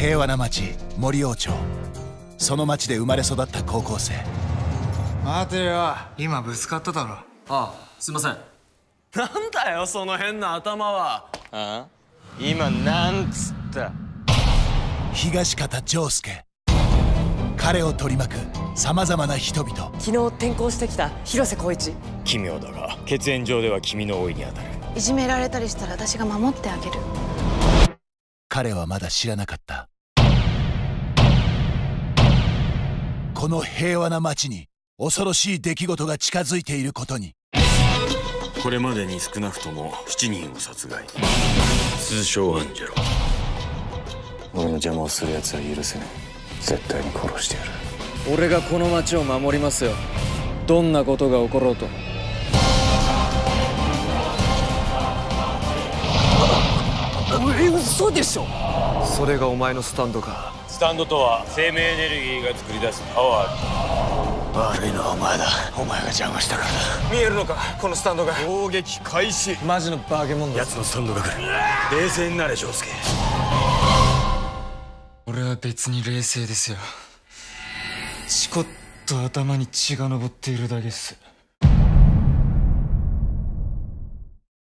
平和な町森王町その町で生まれ育った高校生。待てよ。今ぶつかっただろ。ああすいません。なんだよその変な頭は。あ今なんつった？東方丈介。彼を取り巻くさまざまな人々。昨日転校してきた広瀬光一。奇妙だが血縁上では君の老いに当たる。いじめられたりしたら私が守ってあげる彼はまだ知らなかった。この平和な町に恐ろしい出来事が近づいていることに。これまでに少なくとも7人を殺害。通称アンジェロ。俺の邪魔をする奴は許せない。絶対に殺してやる。俺がこの町を守りますよ。どんなことが起ころうと嘘でしょ。それがお前のスタンドか。スタンドとは生命エネルギーが作り出すパワー。悪いのはお前だ。お前が邪魔したからだ。見えるのか？このスタンドが。攻撃開始。マジのバーゲモンだ奴のスタンドが来る冷静になれ丈介。俺は別に冷静ですよ。チコッと頭に血が上っているだけっす